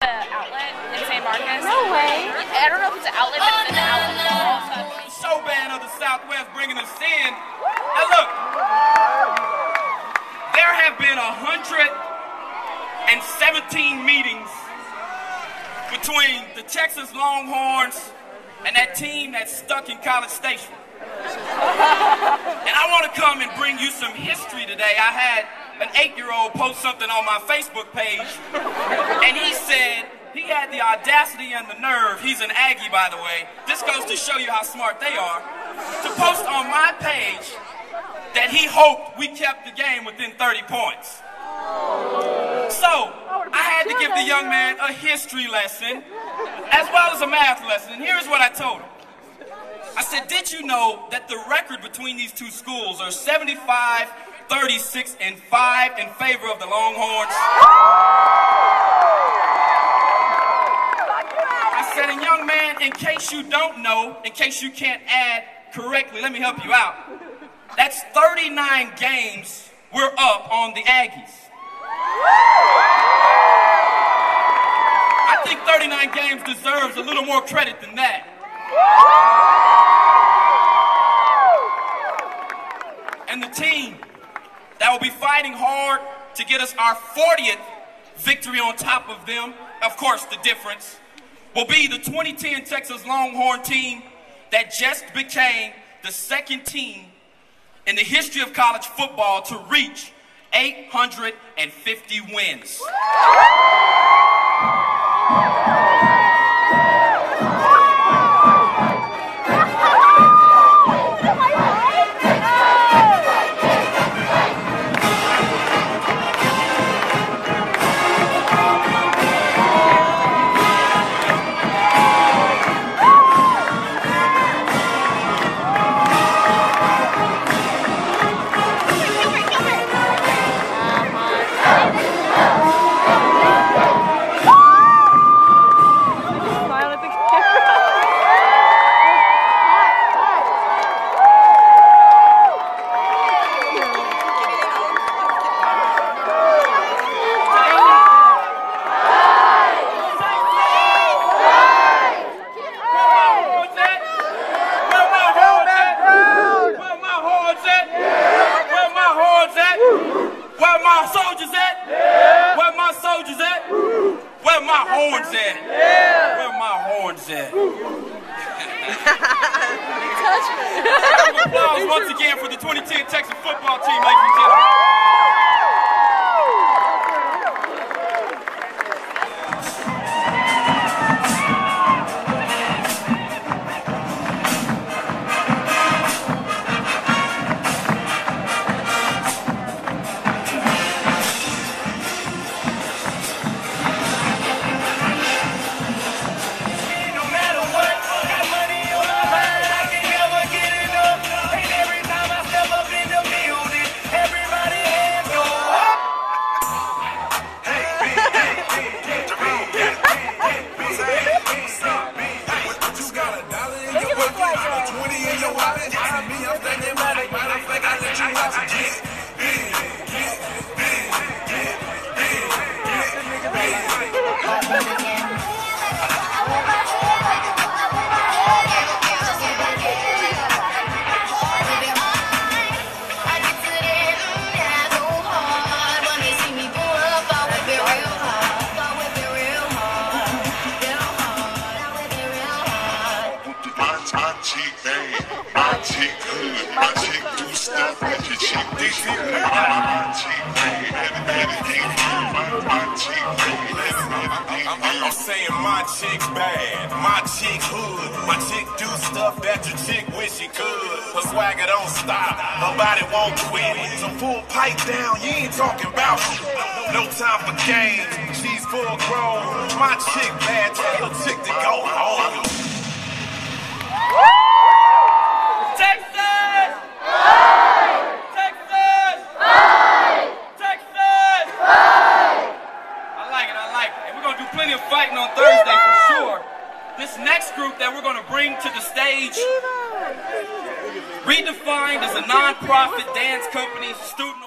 the outlet in San Marcos. No way. I don't know if it's an outlet, but it's in the outlet oh, mall. So show band of the Southwest bringing us in. Now look, there have been 117 meetings between the Texas Longhorns and that team that's stuck in College Station. And I want to come and bring you some history today. I had an eight-year-old post something on my Facebook page, and he said he had the audacity and the nerve, he's an Aggie by the way, this goes to show you how smart they are, to post on my page that he hoped we kept the game within 30 points. So, I had to give the young man a history lesson as well as a math lesson. And here's what I told him. I said, did you know that the record between these two schools are 75, 36, and 5 in favor of the Longhorns? I said, and young man, in case you don't know, in case you can't add correctly, let me help you out. That's 39 games we're up on the Aggies. I think 39 games deserves a little more credit than that. And the team that will be fighting hard to get us our 40th victory on top of them, of course, the difference, will be the 2010 Texas Longhorn team that just became the second team in the history of college football to reach 850 wins. My soldiers at? Where my soldiers at? Where my horns at? Where my horns at? Round of applause once again for the 2010 Texas football team, ladies and gentlemen. Pocket, twenty in your wallet. See me, I'm thinking about it. Matter of fact, I let you watch it. Get big, get big, get big, get big. My, chick bad, my chick good, my chick do stuff that your chick wish she could. My, chick bad, everything good. My, chick bad, I'm, saying my chick's bad, my chick hood, my chick do stuff that your chick wish she could. Her swagger don't stop, nobody won't quit. So full pipe down, you ain't talking about. No time for games, she's full grown. My chick bad, tell her chick to go home. Texas! Texas! Texas! I like it, I like it. And we're gonna do plenty of fighting on Thursday for sure. This next group that we're gonna bring to the stage, Redefined is a non-profit dance company, student